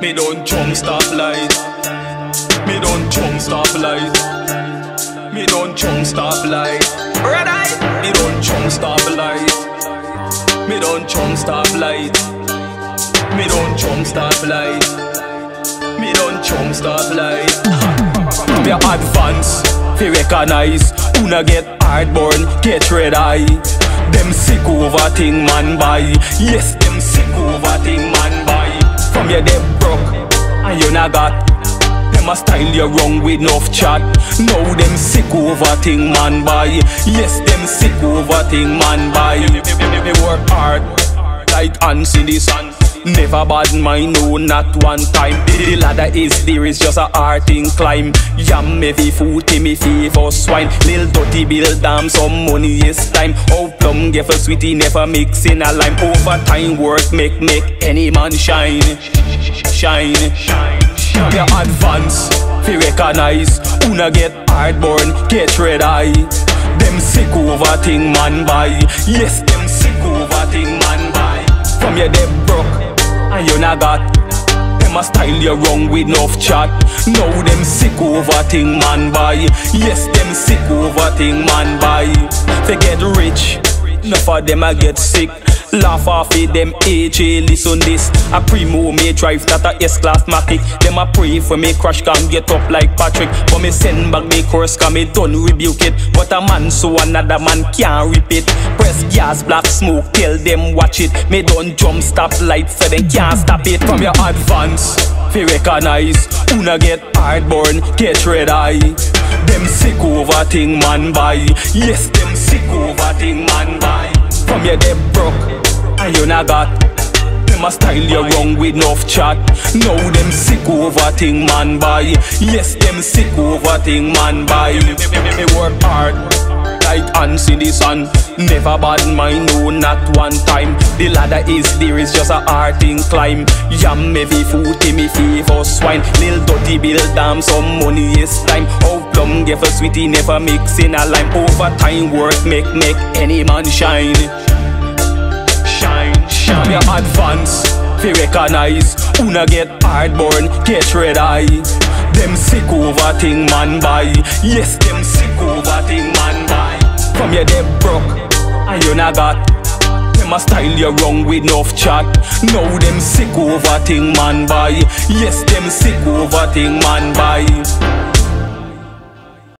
Me don't jump stop light. Me don't jump stop light. Me don't jump stop light. Red eye. Me don't jump stop light. Me don't jump stop light. Me don't jump stop light. Me don't jump stop light. Me advance, fi recognize. Una get hardborn, get red eye. Them sick over thing man buy. Yes, them sick over thing man buy. Your dead broke, and you not got. Them a style you wrong with enough chat. Now them sick over thing man buy. Yes, them sick over thing man buy. Me work hard like ants in the sun. Never bad mind, no, not one time. The ladder is there, it's just a hard thing climb. Yam heavy food, to me favor swine. Lil dirty bill, damn, some money is time. Oh, plum, get for sweetie, never mixing a lime. Overtime work, make, make any man shine. Shine, shine, shine. Your advance, fi recognize. Una get hardborn, get red eye. Them sick over thing man buy. Yes, them sick over thing man buy. From your dead broke, and you not got. Them a style you wrong with enough chat. Now them sick over thing man buy. Yes, them sick over thing man buy. They get rich, enough of them a get sick. Laugh off it, them AJ listen this. A primo me drive that a S class matic. Them a pray for me crash can get up like Patrick. But me send back me curse can me done rebuke it. But a man so another man can't repeat. Press gas, black smoke, tell them watch it. Me don't jump stop light so they can't stop it. From your advance, fi recognize. Una get hardborn, get red eye. Them sick over thing man buy. Yes, them sick over thing man buy. From your dead broke, and you not got. Them a style you wrong with enough chat. Now them sick over thing man buy. Yes, them sick over thing man buy. Me, me, work hard ants in the sun. Never bad mind, no, not one time. The ladder is there, it's just a hard thing climb. Yam heavy food, to me favor swine. Lil dirty bill, damn, some money is time. Oh, plum, get for sweetie, never mixing a lime. Overtime work, make, make any man shine. Shine, shine. Your advance, fi recognize. Una get hardborn, get red eye. Them sick over thing man buy. Yes, them sick over thing man buy. From your dead broke, and you not got. Them a style you wrong with enough chat. Now them sick over thing man buy. Yes, them sick over thing man buy.